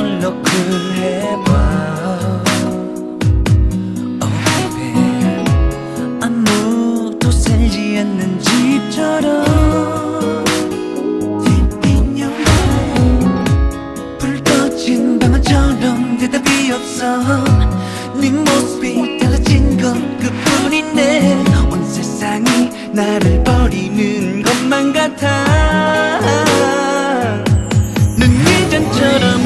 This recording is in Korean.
꿈을 넣고 봐. Oh, 아무도 살지 않는 집처럼. 불 꺼진 방아처럼 대답이 없어. 네 모습이 달라진 건 그뿐인데 온 세상이 나를 버리는 것만 같아. 눈 예전처럼